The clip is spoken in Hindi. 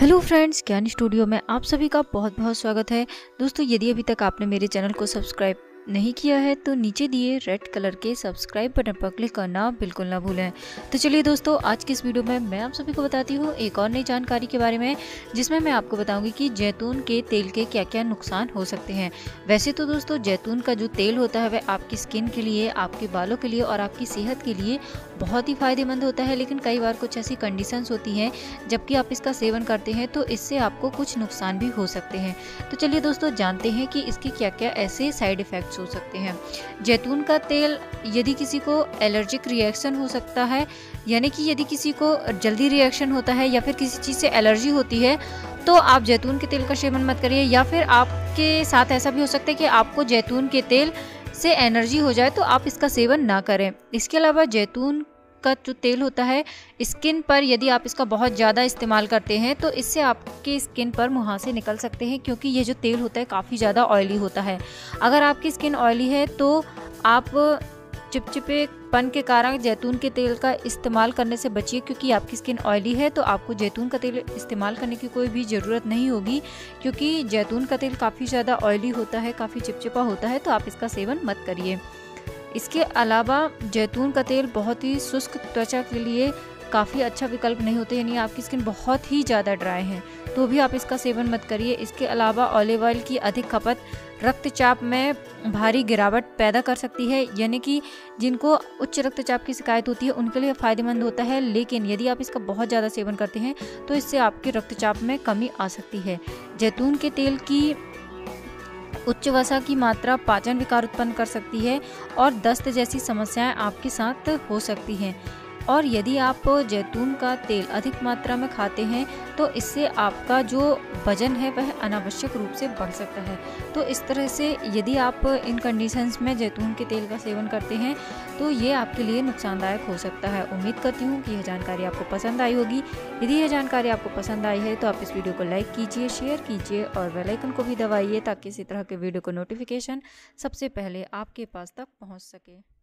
हेलो फ्रेंड्स, ज्ञान स्टूडियो में आप सभी का बहुत बहुत स्वागत है। दोस्तों, यदि अभी तक आपने मेरे चैनल को सब्सक्राइब नहीं किया है तो नीचे दिए रेड कलर के सब्सक्राइब बटन पर क्लिक करना बिल्कुल ना भूलें। तो चलिए दोस्तों, आज की इस वीडियो में मैं आप सभी को बताती हूँ एक और नई जानकारी के बारे में, जिसमें मैं आपको बताऊँगी कि जैतून के तेल के क्या क्या नुकसान हो सकते हैं। वैसे तो दोस्तों, जैतून का जो तेल होता है, वह आपकी स्किन के लिए, आपके बालों के लिए और आपकी सेहत के लिए बहुत ही फ़ायदेमंद होता है, लेकिन कई बार कुछ ऐसी कंडीशंस होती हैं, जबकि आप इसका सेवन करते हैं तो इससे आपको कुछ नुकसान भी हो सकते हैं। तो चलिए दोस्तों, जानते हैं कि इसके क्या क्या ऐसे साइड इफ़ेक्ट्स हो सकते हैं। जैतून का तेल यदि किसी को एलर्जिक रिएक्शन हो सकता है, यानी कि यदि किसी को जल्दी रिएक्शन होता है या फिर किसी चीज़ से एलर्जी होती है तो आप जैतून के तेल का सेवन मत करिए, या फिर आपके साथ ऐसा भी हो सकता है कि आपको जैतून के तेल से एनर्जी हो जाए तो आप इसका सेवन ना करें। इसके अलावा जैतून का जो तेल होता है स्किन पर यदि आप इसका बहुत ज़्यादा इस्तेमाल करते हैं तो इससे आपके स्किन पर मुहासे निकल सकते हैं, क्योंकि ये जो तेल होता है काफ़ी ज़्यादा ऑयली होता है। अगर आपकी स्किन ऑयली है तो आप चिपचिपे पन के कारण जैतून के तेल का इस्तेमाल करने से बचिए, क्योंकि आपकी स्किन ऑयली है तो आपको जैतून का तेल इस्तेमाल करने की कोई भी ज़रूरत नहीं होगी, क्योंकि जैतून का तेल काफ़ी ज़्यादा ऑयली होता है, काफ़ी चिपचिपा होता है तो आप इसका सेवन मत करिए। इसके अलावा जैतून का तेल बहुत ही शुष्क त्वचा के लिए काफ़ी अच्छा विकल्प नहीं होते, यानी आपकी स्किन बहुत ही ज़्यादा ड्राई है। तो भी आप इसका सेवन मत करिए। इसके अलावा ऑलिव ऑयल की अधिक खपत, रक्तचाप में भारी गिरावट पैदा कर सकती है, यानी कि जिनको उच्च रक्तचाप की शिकायत होती है, उनके लिए फ़ायदेमंद होता है। लेकिन यदि आप इसका बहुत ज़्यादा सेवन करते हैं तो इससे आपके रक्तचाप में कमी आ सकती है। जैतून के तेल की उच्च वसा की मात्रा पाचन विकार उत्पन्न कर सकती है और दस्त जैसी समस्याएँ आपके साथ हो सकती हैं। और यदि आप जैतून का तेल अधिक मात्रा में खाते हैं तो इससे आपका जो वज़न है, वह अनावश्यक रूप से बढ़ सकता है। तो इस तरह से यदि आप इन कंडीशंस में जैतून के तेल का सेवन करते हैं तो ये आपके लिए नुकसानदायक हो सकता है। उम्मीद करती हूँ कि यह जानकारी आपको पसंद आई होगी। यदि यह जानकारी आपको पसंद आई है तो आप इस वीडियो को लाइक कीजिए शेयर कीजिए और वेलाइकन को भी दबाइए, ताकि इसी तरह के वीडियो को नोटिफिकेशन सबसे पहले आपके पास तक पहुँच सके।